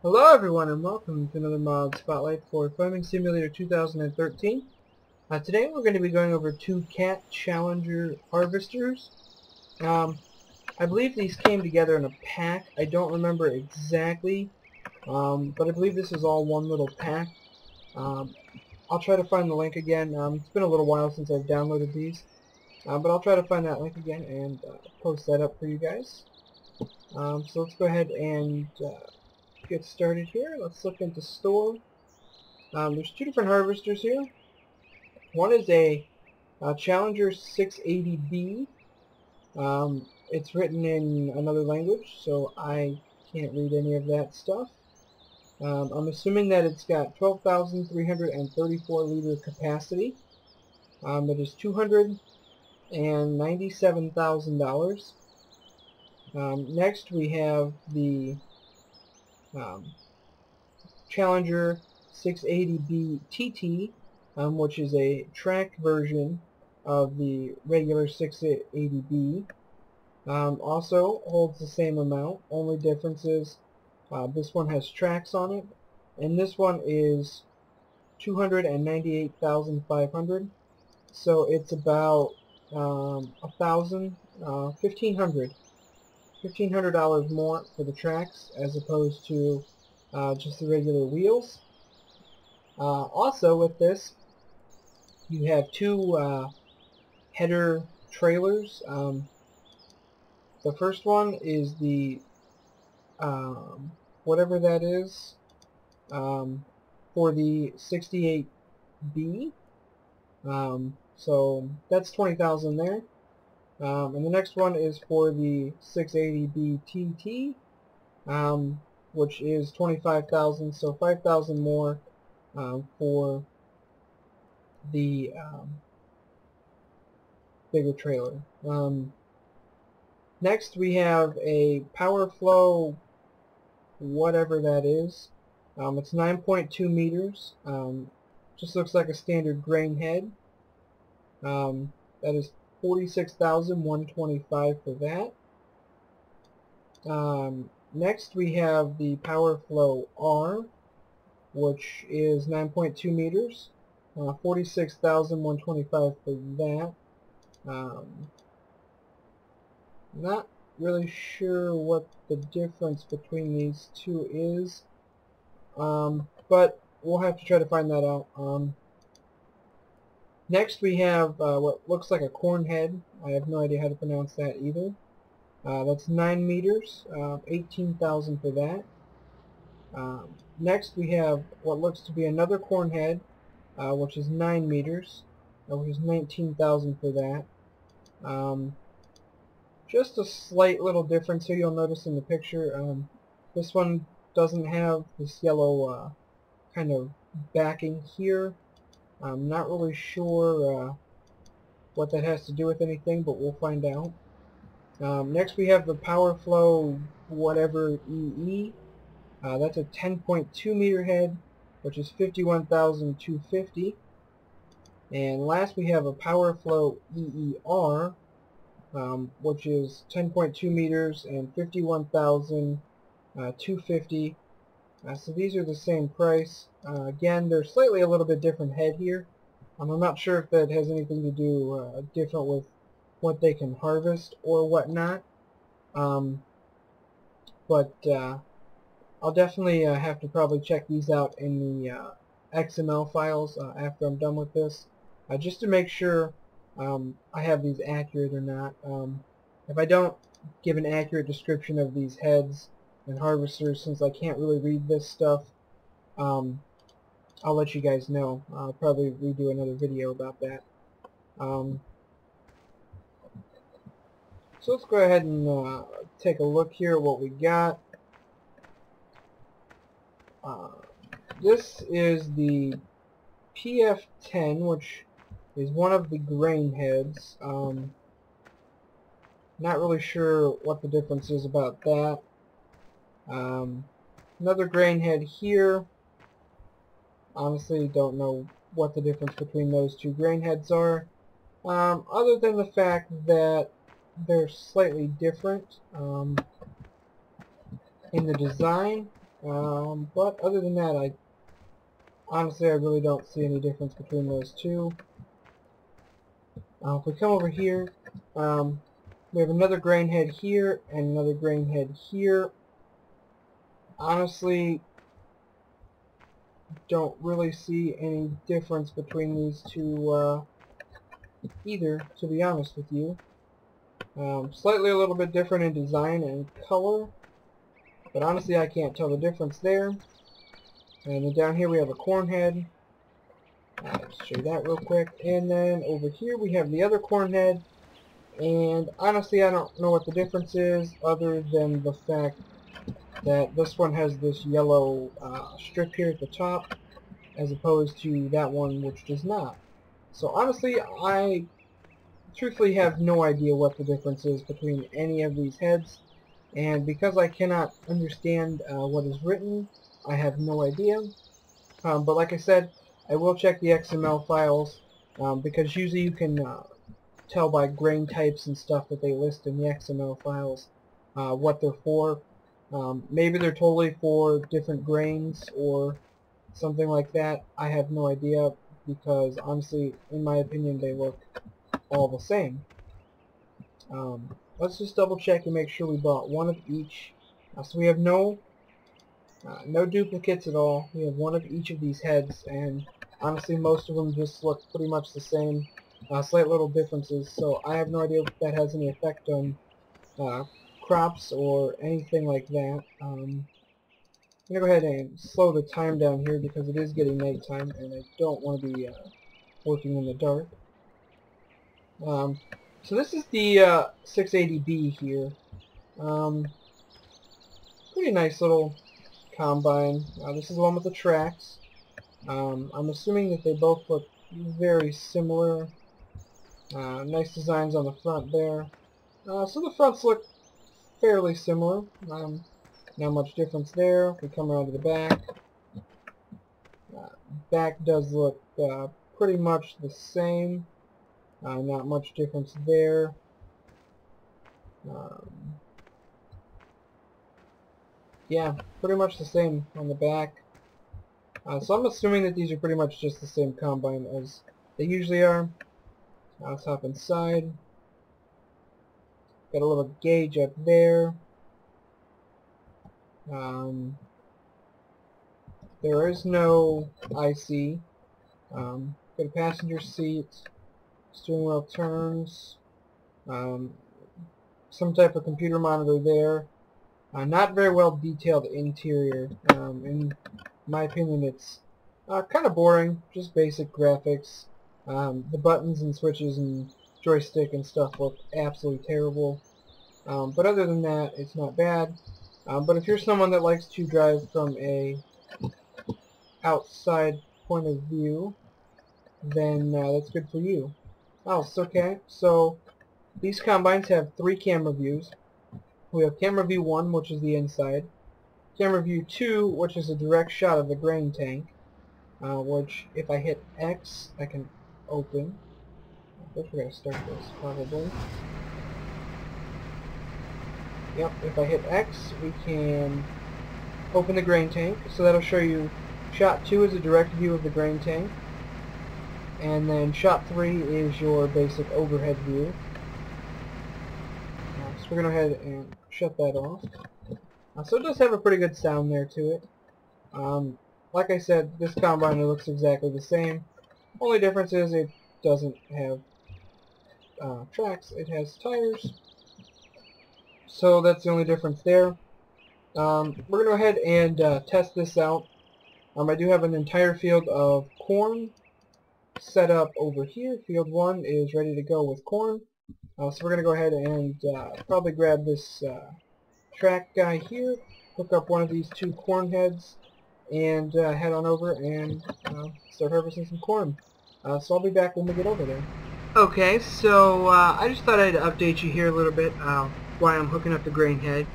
Hello everyone and welcome to another mod spotlight for Farming Simulator 2013. Uh, today we're going to be going over two Cat Challenger harvesters. Um, I believe these came together in a pack. I don't remember exactly, um, but I believe this is all one little pack. Um, I'll try to find the link again. Um, it's been a little while since I've downloaded these, uh, but I'll try to find that link again and uh, post that up for you guys. Um, so let's go ahead and uh, get started here. Let's look into store. Um, there's two different harvesters here. One is a, a Challenger 680B. Um, it's written in another language, so I can't read any of that stuff. Um, I'm assuming that it's got 12,334 liter capacity. Um, it is $297,000. Um, next we have the um, Challenger 680B TT, um, which is a track version of the regular 680B. Um, also holds the same amount, only difference is uh, this one has tracks on it, and this one is 298,500. So it's about um, a thousand, uh, fifteen hundred $1,500 more for the tracks as opposed to uh, just the regular wheels. Uh, also with this, you have two uh, header trailers. Um, the first one is the, um, whatever that is, um, for the 68B. Um, so that's 20000 there. Um, and the next one is for the 680BTT, um, which is 25,000, so 5,000 more um, for the um, bigger trailer. Um, next we have a power flow, whatever that is. Um, it's 9.2 meters. just looks like a standard grain head. that is 46125 for that. Um, next we have the power flow R, which is 9.2 meters. Uh, 46,125 for that. Um, not really sure what the difference between these two is, um, but we'll have to try to find that out. Um, Next we have uh, what looks like a corn head. I have no idea how to pronounce that either. Uh, that's 9 meters, uh, 18,000 for that. Um, next we have what looks to be another corn head, uh, which is 9 meters, uh, which is 19,000 for that. Um, just a slight little difference here you'll notice in the picture. Um, this one doesn't have this yellow uh, kind of backing here. I'm not really sure uh, what that has to do with anything, but we'll find out. Um, next we have the PowerFlow whatever EE. Uh, that's a 10.2 meter head, which is 51,250. And last we have a PowerFlow EER, um, which is 10.2 meters and 51,250. Uh, so these are the same price. Uh, again, they're slightly a little bit different head here. Um, I'm not sure if that has anything to do uh, different with what they can harvest or whatnot. Um, but uh, I'll definitely uh, have to probably check these out in the uh, XML files after I'm done with this, just to make sure um, I have these accurate or not. Um, if I don't give an accurate description of these heads, and harvesters since I can't really read this stuff um, I'll let you guys know. I'll probably redo another video about that. Um, so let's go ahead and uh, take a look here at what we got. Uh, this is the PF10 which is one of the grain heads. Um, not really sure what the difference is about that um, another grain head here. Honestly, don't know what the difference between those two grain heads are. Um, other than the fact that they're slightly different um, in the design. Um, but other than that, I honestly I really don't see any difference between those two. Uh, if we come over here, um, we have another grain head here and another grain head here. Honestly, don't really see any difference between these two uh, either, to be honest with you. Um, slightly a little bit different in design and color, but honestly I can't tell the difference there. And then down here we have a corn head. Show you that real quick. And then over here we have the other corn head. And honestly I don't know what the difference is other than the fact that this one has this yellow uh, strip here at the top as opposed to that one which does not. So honestly, I truthfully have no idea what the difference is between any of these heads and because I cannot understand uh, what is written, I have no idea. Um, but like I said, I will check the XML files um, because usually you can uh, tell by grain types and stuff that they list in the XML files uh, what they're for. Um, maybe they're totally for different grains or something like that. I have no idea because honestly, in my opinion, they look all the same. Um, let's just double check and make sure we bought one of each. Uh, so we have no uh, no duplicates at all. We have one of each of these heads, and honestly, most of them just look pretty much the same. Uh, slight little differences, so I have no idea if that has any effect on uh, crops or anything like that. Um, I'm going to go ahead and slow the time down here because it is getting nighttime and I don't want to be uh, working in the dark. Um, so this is the uh, 680B here. Um, pretty nice little combine. Uh, this is the one with the tracks. Um, I'm assuming that they both look very similar. Uh, nice designs on the front there. Uh, so the fronts look fairly similar. Um, not much difference there. We come around to the back. Uh, back does look uh, pretty much the same. Uh, not much difference there. Um, yeah, pretty much the same on the back. Uh, so I'm assuming that these are pretty much just the same combine as they usually are. let's hop inside. Got a little gauge up there. Um, there is no IC. Um, got a passenger seat, steering wheel turns, um, some type of computer monitor there. Uh, not very well detailed interior. Um, in my opinion, it's uh, kind of boring, just basic graphics. Um, the buttons and switches and joystick and stuff look absolutely terrible. Um, but other than that, it's not bad. Um, but if you're someone that likes to drive from a outside point of view, then uh, that's good for you. Oh, so okay. So these combines have three camera views. We have camera view 1, which is the inside. Camera view 2, which is a direct shot of the grain tank, uh, which if I hit X, I can open. I guess we're to start this, probably. Yep, if I hit X, we can open the grain tank. So that'll show you shot 2 is a direct view of the grain tank. And then shot 3 is your basic overhead view. Uh, so we're going to go ahead and shut that off. Uh, so it does have a pretty good sound there to it. Um, like I said, this combine looks exactly the same. Only difference is it doesn't have uh, tracks, it has tires. So that's the only difference there. Um, we're going to go ahead and uh, test this out. Um, I do have an entire field of corn set up over here. Field 1 is ready to go with corn. Uh, so we're going to go ahead and uh, probably grab this uh, track guy here, hook up one of these two corn heads, and uh, head on over and start harvesting some corn. so I'll be back when we get over there. Okay, so I just thought I'd update you here a little bit why I'm hooking up the grain head.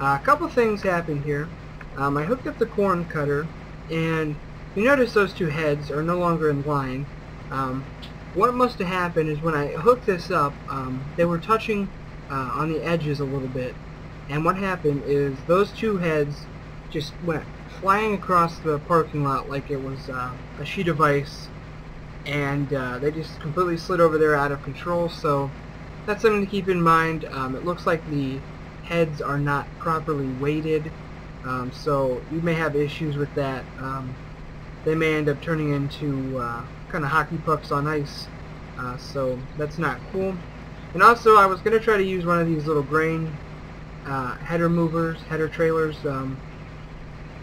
Uh, a couple things happened here. Um, I hooked up the corn cutter, and you notice those two heads are no longer in line. Um, what must have happened is when I hooked this up, um, they were touching uh, on the edges a little bit, and what happened is those two heads just went flying across the parking lot like it was uh, a sheet of ice and uh, they just completely slid over there out of control so that's something to keep in mind. Um, it looks like the heads are not properly weighted um, so you may have issues with that. Um, they may end up turning into uh, kind of hockey pucks on ice uh, so that's not cool. And also I was going to try to use one of these little grain uh, header movers, header trailers. Um,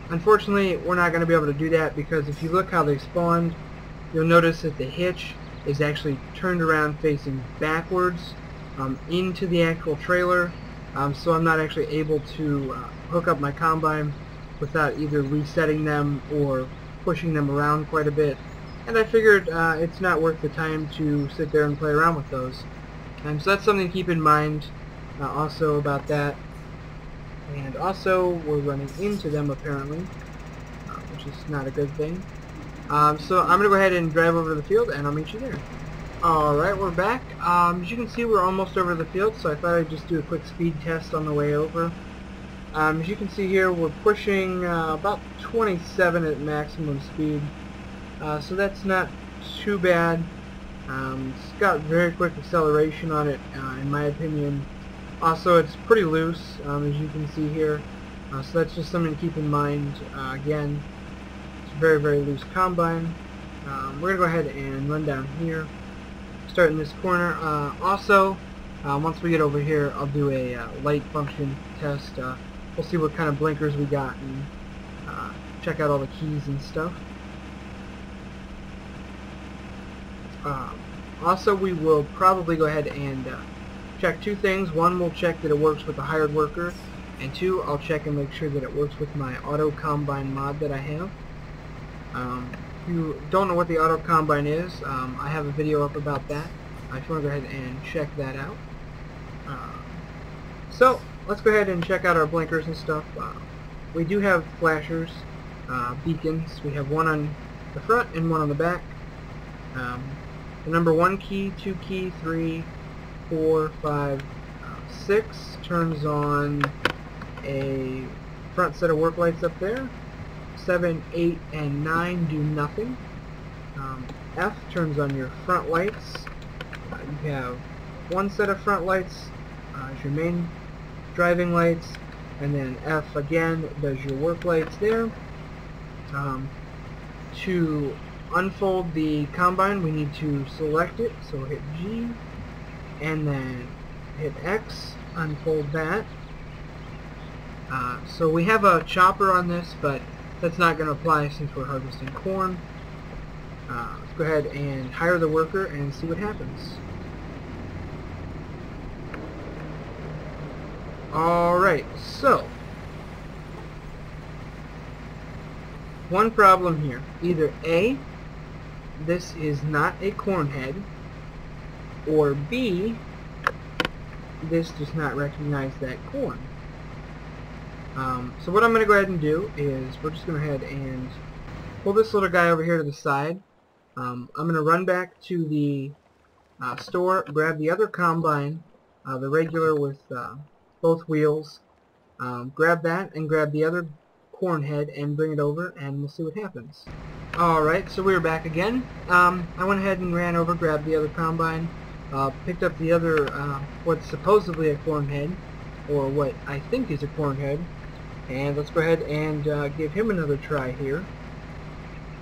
unfortunately we're not going to be able to do that because if you look how they spawned you'll notice that the hitch is actually turned around facing backwards um, into the actual trailer. Um, so I'm not actually able to uh, hook up my combine without either resetting them or pushing them around quite a bit. And I figured uh, it's not worth the time to sit there and play around with those. So that's something to keep in mind uh, also about that. And also we're running into them apparently uh, which is not a good thing um, so I'm gonna go ahead and drive over to the field and I'll meet you there. Alright we're back. Um, as you can see we're almost over the field so I thought I'd just do a quick speed test on the way over. Um, as you can see here we're pushing uh, about 27 at maximum speed. Uh, so that's not too bad. Um, it's got very quick acceleration on it uh, in my opinion. Also, it's pretty loose, um, as you can see here. Uh, so that's just something to keep in mind. Uh, again, very, very loose combine. Um, we're going to go ahead and run down here, start in this corner. Uh, also, uh, once we get over here, I'll do a uh, light function test. Uh, we'll see what kind of blinkers we got and check out all the keys and stuff. Um, also, we will probably go ahead and check two things. One, we'll check that it works with the hired worker, and two, I'll check and make sure that it works with my auto combine mod that I have. Um, if you don't know what the auto combine is, um, I have a video up about that. I just want to go ahead and check that out. Uh, so, let's go ahead and check out our blinkers and stuff. Uh, we do have flashers, uh, beacons. We have one on the front and one on the back. Um, the number one key, two key, three, four, five, six turns on a front set of work lights up there. Seven, eight, and nine do nothing. Um, F turns on your front lights. Uh, you have one set of front lights uh, as your main driving lights, and then F again does your work lights there. Um, to unfold the combine, we need to select it, so hit G, and then hit X, unfold that. Uh, so we have a chopper on this, but that's not going to apply since we're harvesting corn. Uh, let's go ahead and hire the worker and see what happens. Alright, so one problem here. Either A, this is not a corn head, or B, this does not recognize that corn. Um, so what I'm going to go ahead and do is we're just going to go ahead and pull this little guy over here to the side. Um, I'm going to run back to the uh, store, grab the other combine, uh, the regular with uh, both wheels, um, grab that and grab the other corn head and bring it over and we'll see what happens. Alright, so we're back again. Um, I went ahead and ran over, grabbed the other combine, uh, picked up the other, uh, what's supposedly a corn head, or what I think is a corn head, and let's go ahead and uh, give him another try here.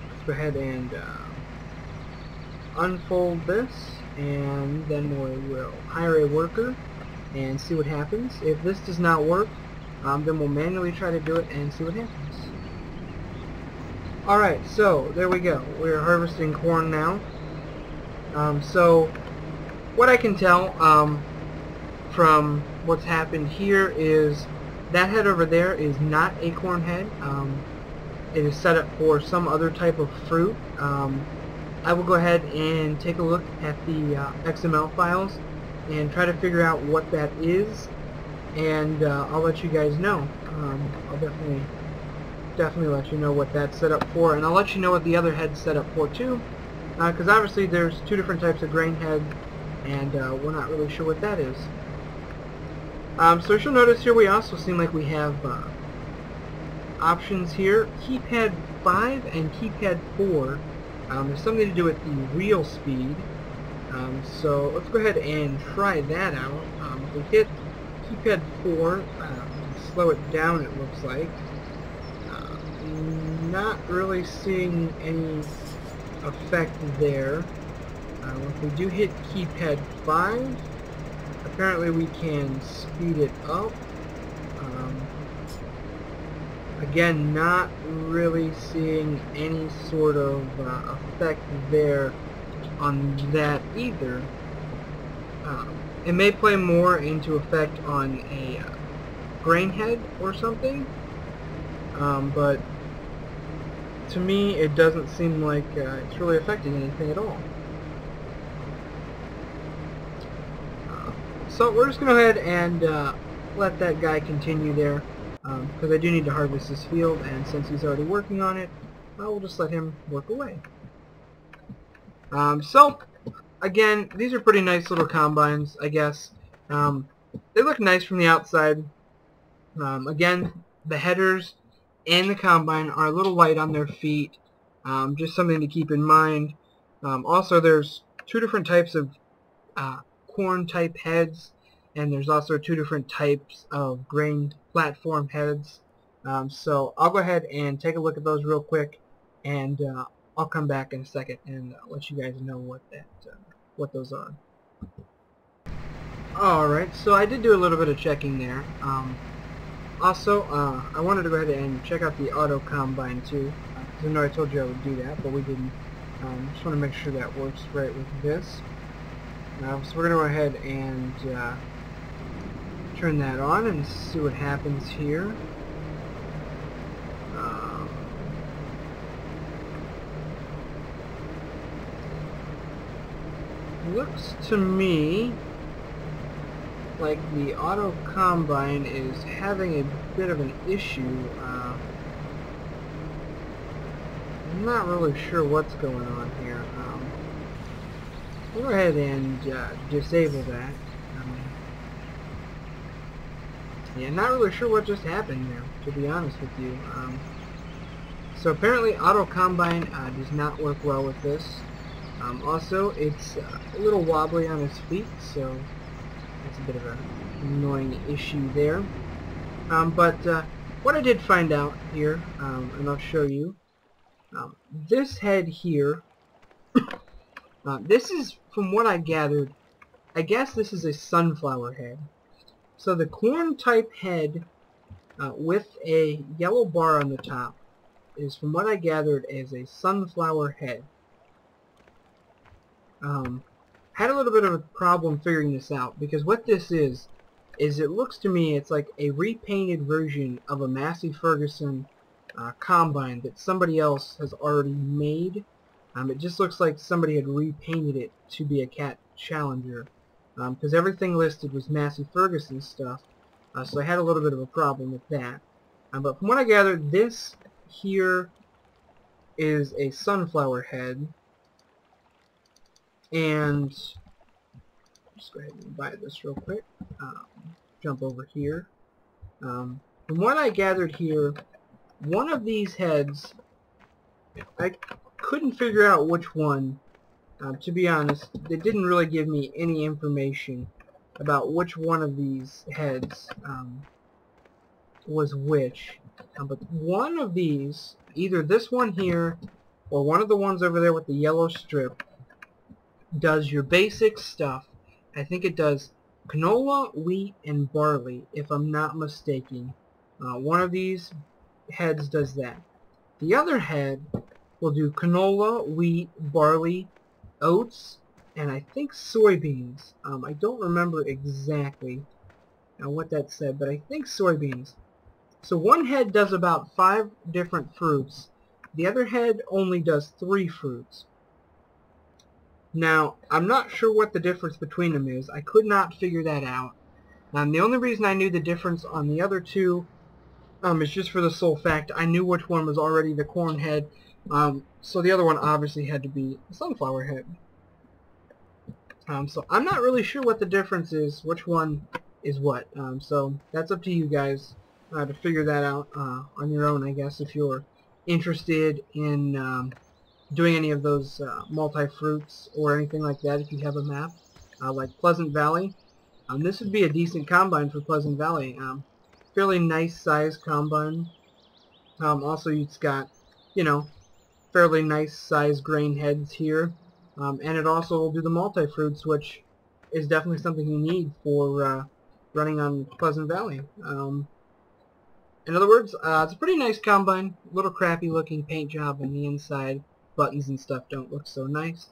Let's go ahead and uh, unfold this, and then we will hire a worker and see what happens. If this does not work, um, then we'll manually try to do it and see what happens. Alright, so there we go. We're harvesting corn now. Um, so what I can tell um, from what's happened here is that head over there is not a corn head. Um, it is set up for some other type of fruit. Um, I will go ahead and take a look at the uh, XML files and try to figure out what that is and uh, I'll let you guys know. Um, I'll definitely definitely let you know what that's set up for and I'll let you know what the other head's set up for too because uh, obviously there's two different types of grain head and uh, we're not really sure what that is. Um, so as you'll notice here we also seem like we have uh, options here. Keypad 5 and keypad 4. Um, there's something to do with the reel speed. Um, so let's go ahead and try that out. Um, if we hit keypad 4, uh, slow it down it looks like. Uh, not really seeing any effect there. Uh, if we do hit keypad 5, apparently we can speed it up. Um, again, not really seeing any sort of uh, effect there on that either. Um, it may play more into effect on a uh, grain head or something, um, but to me it doesn't seem like uh, it's really affecting anything at all. So we're just going to go ahead and uh, let that guy continue there because um, I do need to harvest this field and since he's already working on it I will just let him work away. Um, so, again, these are pretty nice little combines, I guess. Um, they look nice from the outside. Um, again, the headers and the combine are a little light on their feet. Um, just something to keep in mind. Um, also, there's two different types of uh, corn type heads, and there's also two different types of grain platform heads. Um, so I'll go ahead and take a look at those real quick, and uh, I'll come back in a second and uh, let you guys know what that uh, what those are. Alright, so I did do a little bit of checking there. Um, also, uh, I wanted to go ahead and check out the auto combine too. Uh, I know I told you I would do that, but we didn't. Um, just want to make sure that works right with this. Uh, so we're going to go ahead and uh, turn that on and see what happens here. looks to me like the auto combine is having a bit of an issue. Uh, I'm not really sure what's going on here. Um, go ahead and uh, disable that. Um, yeah, not really sure what just happened there, to be honest with you. Um, so apparently auto combine uh, does not work well with this. Um, also, it's uh, a little wobbly on its feet, so that's a bit of an annoying issue there. Um, but uh, what I did find out here, um, and I'll show you, um, this head here, uh, this is, from what I gathered, I guess this is a sunflower head. So the corn type head uh, with a yellow bar on the top is, from what I gathered, is a sunflower head um, had a little bit of a problem figuring this out because what this is is it looks to me it's like a repainted version of a Massey Ferguson uh, combine that somebody else has already made. Um, it just looks like somebody had repainted it to be a cat challenger because um, everything listed was Massey Ferguson stuff uh, so I had a little bit of a problem with that. Um, but from what I gathered this here is a sunflower head and just go ahead and buy this real quick. Um, jump over here. Um, from what I gathered here, one of these heads, I couldn't figure out which one. Uh, to be honest, they didn't really give me any information about which one of these heads um, was which. Um, but one of these, either this one here, or one of the ones over there with the yellow strip, does your basic stuff. I think it does canola, wheat, and barley, if I'm not mistaken. Uh, one of these heads does that. The other head will do canola, wheat, barley, oats, and I think soybeans. Um, I don't remember exactly uh, what that said, but I think soybeans. So one head does about five different fruits. The other head only does three fruits. Now, I'm not sure what the difference between them is. I could not figure that out. Um, the only reason I knew the difference on the other two um, is just for the sole fact I knew which one was already the corn head, um, so the other one obviously had to be sunflower head. Um, so I'm not really sure what the difference is, which one is what. Um, so that's up to you guys. uh, to figure that out uh, on your own, I guess, if you're interested in um, doing any of those uh, multi-fruits or anything like that if you have a map, uh, like Pleasant Valley. Um, this would be a decent combine for Pleasant Valley. Um, fairly nice size combine. Um, also, it's got, you know, fairly nice size grain heads here. Um, and it also will do the multi-fruits, which is definitely something you need for uh, running on Pleasant Valley. Um, in other words, uh, it's a pretty nice combine. A little crappy looking paint job on the inside. Buttons and stuff don't look so nice.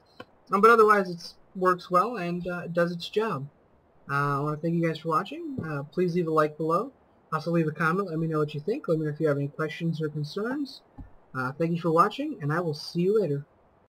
Um, but otherwise, it works well and uh, it does its job. Uh, I want to thank you guys for watching. Uh, please leave a like below. Also leave a comment. Let me know what you think. Let me know if you have any questions or concerns. Uh, thank you for watching, and I will see you later.